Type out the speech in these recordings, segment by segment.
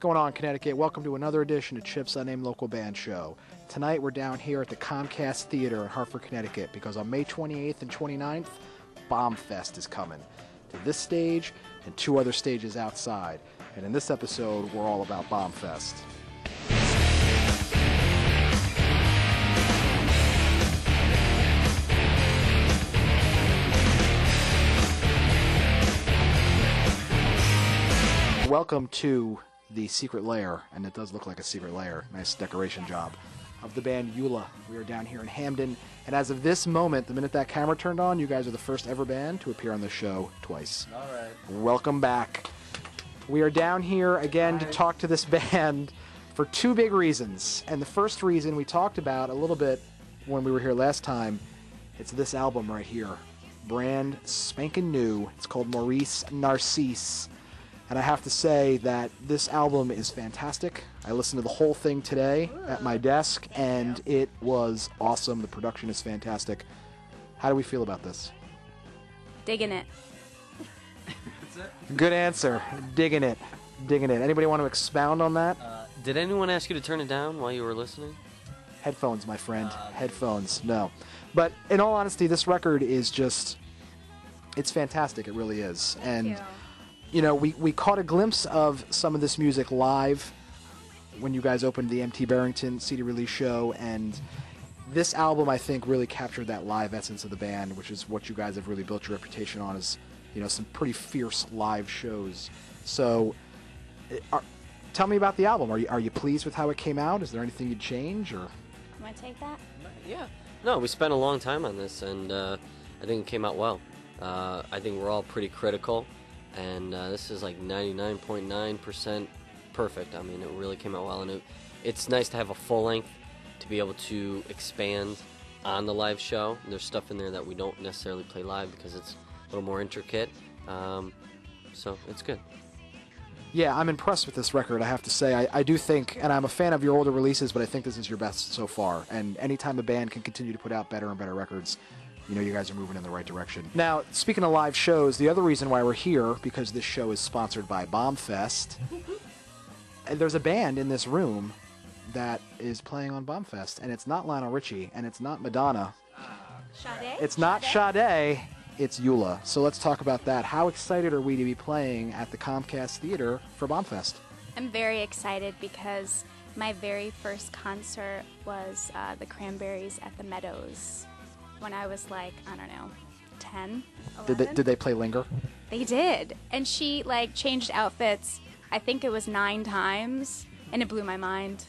going on, Connecticut? Welcome to another edition of Chip's Unnamed Local Band Show. Tonight we're down here at the Comcast Theater in Hartford, Connecticut, because on May 28th and 29th, Bombfest is coming to this stage and two other stages outside. And in this episode, we're all about Bombfest. Welcome to the secret lair, and it does look like a secret lair. Nice decoration job of the band Eula. We are down here in Hamden, and as of this moment, the minute that camera turned on, you guys are the first ever band to appear on the show twice. All right. Welcome back. We are down here again to talk to this band for two big reasons. And the first reason we talked about a little bit when we were here last time, it's this album right here. Brand spanking new. It's called Maurice Narcisse. And I have to say that this album is fantastic. I listened to the whole thing today at my desk, and it was awesome. The production is fantastic. How do we feel about this? Digging it. That's it? Good answer. Digging it. Digging it. Anybody want to expound on that? Uh, did anyone ask you to turn it down while you were listening? Headphones, my friend. Headphones. No. But in all honesty, this record is just. It's fantastic. It really is. and. you. You know, we, we caught a glimpse of some of this music live when you guys opened the MT Barrington CD release show, and this album I think really captured that live essence of the band, which is what you guys have really built your reputation on, is you know some pretty fierce live shows. So, eh, are, tell me about the album. Are you are you pleased with how it came out? Is there anything you'd change or? Want to take that? Yeah. No, we spent a long time on this, and uh, I think it came out well. Uh, I think we're all pretty critical, and uh, this is like 99.9% perfect. I mean, it really came out well, and it, it's nice to have a full length to be able to expand on the live show. There's stuff in there that we don't necessarily play live because it's a little more intricate. Um, so it's good. Yeah, I'm impressed with this record. I have to say, I, I do think, and I'm a fan of your older releases, but I think this is your best so far. And anytime a band can continue to put out better and better records, you know, you guys are moving in the right direction. Now, speaking of live shows, the other reason why we're here because this show is sponsored by Bombfest. and there's a band in this room that is playing on Bombfest, and it's not Lionel Richie, and it's not Madonna, Sade? it's not Sade, it's Eula. So let's talk about that. How excited are we to be playing at the Comcast Theater for Bombfest? I'm very excited because my very first concert was uh, the Cranberries at the Meadows when I was like, I don't know, 10, Did they, did they play Linger? They did. And she like changed outfits, I think it was nine times, and it blew my mind.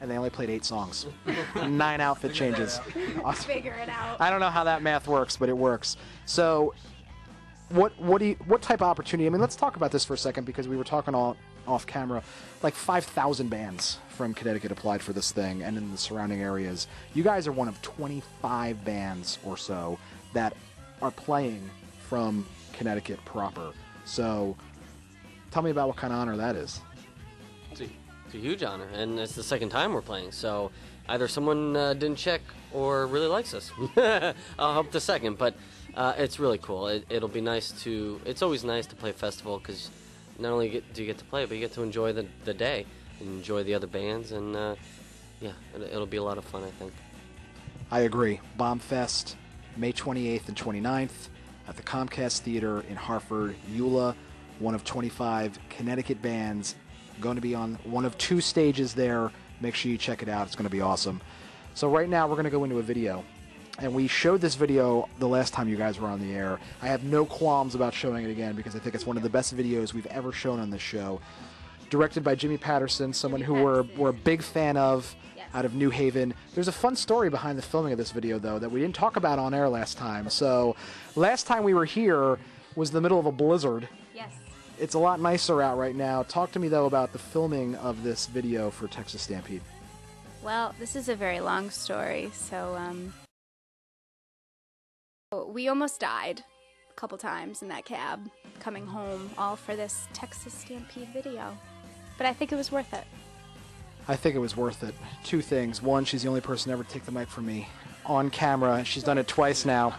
And they only played eight songs. Nine outfit changes. Awesome. Figure it out. I don't know how that math works, but it works. So, what what do you, what type of opportunity? I mean, let's talk about this for a second because we were talking all off camera. Like five thousand bands from Connecticut applied for this thing, and in the surrounding areas. You guys are one of twenty five bands or so that are playing from Connecticut proper. So, tell me about what kind of honor that is. It's a, it's a huge honor, and it's the second time we're playing. So either someone uh, didn't check or really likes us. I'll hope the second, but uh, it's really cool. It, it'll be nice to. It's always nice to play festival because not only get, do you get to play, but you get to enjoy the, the day, and enjoy the other bands, and uh, yeah, it, it'll be a lot of fun. I think. I agree. Bombfest, May 28th and 29th at the Comcast Theater in Hartford. Eula, one of 25 Connecticut bands, going to be on one of two stages there. Make sure you check it out. It's going to be awesome. So, right now, we're going to go into a video. And we showed this video the last time you guys were on the air. I have no qualms about showing it again because I think it's one of the best videos we've ever shown on this show. Directed by Jimmy Patterson, someone who we're, we're a big fan of Yes. out of New Haven. There's a fun story behind the filming of this video, though, that we didn't talk about on air last time. So, last time we were here was the middle of a blizzard. Yes. It's a lot nicer out right now. Talk to me, though, about the filming of this video for Texas Stampede. Well, this is a very long story, so um we almost died a couple times in that cab coming home, all for this Texas Stampede video. But I think it was worth it. I think it was worth it. Two things. One, she's the only person to ever take the mic from me on camera. She's done it twice now.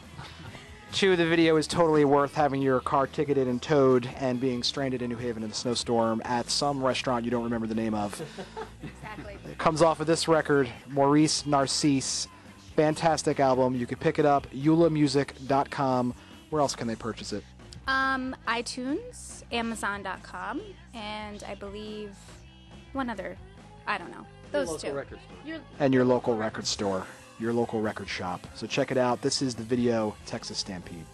Two, the video is totally worth having your car ticketed and towed and being stranded in New Haven in a snowstorm at some restaurant you don't remember the name of. Exactly. It comes off of this record, Maurice Narcisse. Fantastic album. You can pick it up, eulamusic.com. Where else can they purchase it? Um, iTunes, Amazon.com, and I believe one other. I don't know. Those two. Your, and your local record store, your local record shop. So check it out. This is the video Texas Stampede.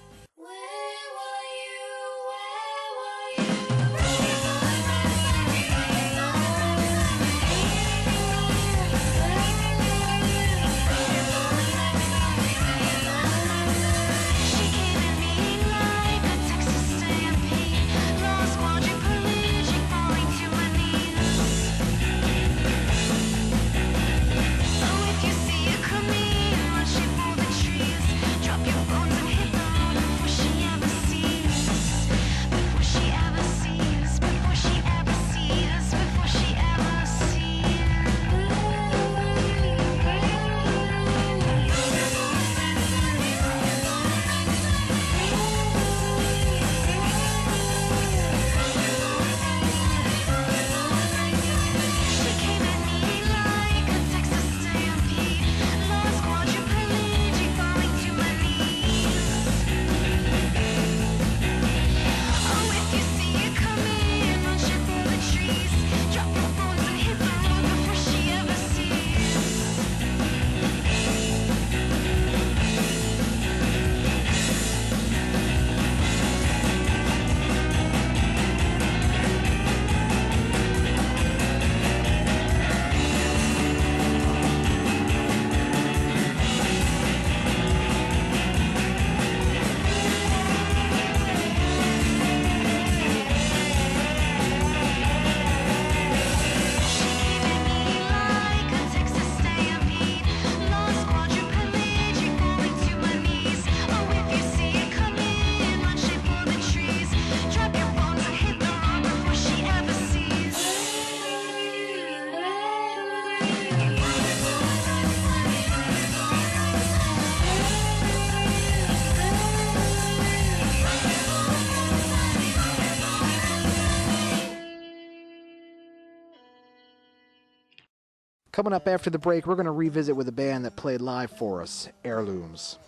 Coming up after the break, we're going to revisit with a band that played live for us, Heirlooms.